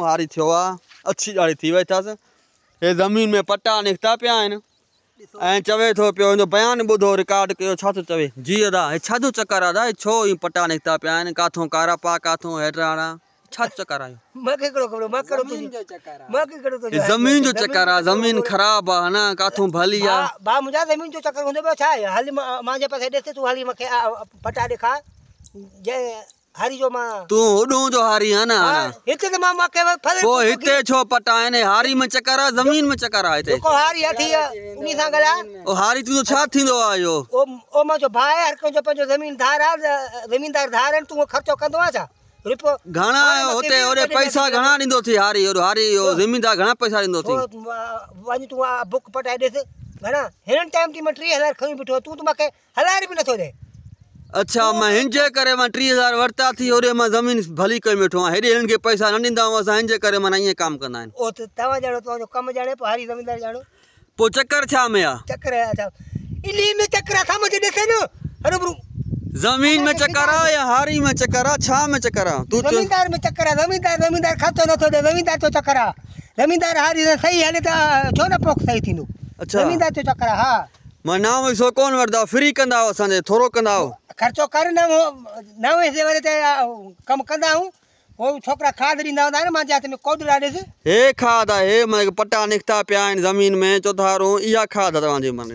हारी थियो आहे अछी ॾाढी थी वेठासीं हे ज़मीन में पटा निकिता पिया आहिनि ऐं चवे थो पियो हिनजो बयानु ॿुधो रिकॉर्ड कयो छा थो चवे जी अदा हे छा चकर आहे अदा छो ई पटा निकिता पिया आहिनि काथो कारा पा काथो हेठराणा छा चकर आहे मूंखे कहिड़ो ख़बर मूंखे कहिड़ो तुंहिंजो मूंखे कहिड़ो हे तुंहिंजो ज़मीन जो चकर आहे ज़मीन ख़राबु आहे न काथो भली आहे भा भा मुंहिंजा ज़मीन जो चकर हूंदो पियो छा आहे हाली मुंहिंजे पासे ॾिस तूं हाली मूंखे पटा ॾेखार जंहिं हरी जो माँ तूं होॾो जो हारी न हा, हाणे हिते त माँ मूंखे फल पोइ हिते छो पटा आहिनि हारी में चकर आहे ज़मीन में चकर आहे हिते को हारी अथी आहे उन सां ॻाल्हाए ओ हारी तुंहिंजो छा थींदो आहे इहो ओ ओ मुंहिंजो भाउ आहे हर को जो कंहिंजो पंहिंजो ज़मीनदार आहे ज़मीनदार धार तूं ख़र्चो कंदो आहे छा रिपो घणा हुते होॾे पैसा घणा ॾींदो थी हारी होॾो हारी इहो ज़मीनदार घणा पैसा ॾींदो थी वञ तूं आ बुक पटाए ॾिस घणा हिन टाइम थी माँ टीह हज़ार खणी बीठो तूं त मूंखे हज़ार बि नथो ॾे अच्छा माँ हिनजे करे माँ टीह हज़ार वरिता थी होॾे माँ ज़मीन भली करे वेठो आहियाँ हेॾे हिननि खे पैसा न ॾींदा आहियूं असां हिनजे करे माना ईअं कमु कंदा आहिनि। ओ त तव्हां ॼाणो तव्हांजो कमु ॼाणे पोइ हारी ज़मीनदार ॼाणो। पोइ चकर छा में आहे चकर आहे छा में चकर आहे साम्हूं ॾिसे न। हरूबरू ज़मीन में चकर आहे या हारी में चकर आहे छा में चकर आहे? तूं ज़मीनदार में चकर आहे ज़मीनदार ज़मीनदार ख़र्चो नथो ॾे ज़मीनदार जो चकर आहे। ज़मीनदार हारी सही हले त छो न पोख सही थींदो? अच्छा। ज़मीनदार जो चकर आहे हा। माँ नाम वैसो कोन वठंदा फ्री कंदा आहियो असांजे थोरो कंदा आहियो ख़र्चो कर न न वैसे वरी त कमु कंदा आहियूं हो छोकिरा खाद ॾींदा हूंदा न मुंहिंजे हथ में कोडरा ॾिस हे खाद आहे हे माँ पटा निकिता पिया आहिनि ज़मीन में चोथारो इहा खाद आहे तव्हांजे मन